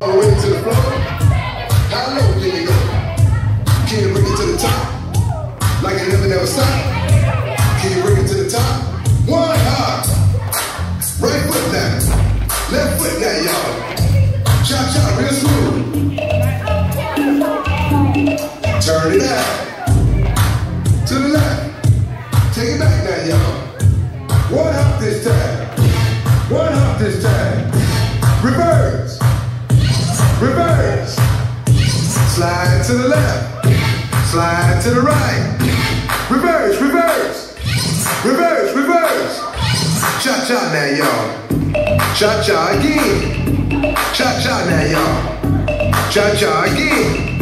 All the way to the floor. How low can you go? Can you bring it to the top? Like it never, never stop? Can you bring it to the top? One hop. Right foot now. Left foot now, y'all. Chop, chop, real smooth. Turn it out. To the left. Take it back now, y'all. One hop this time. Reverse. Slide to the left. Slide to the right. Reverse, reverse. Reverse, reverse. Cha cha now, y'all. Cha cha again. Cha cha now, y'all. Cha cha again.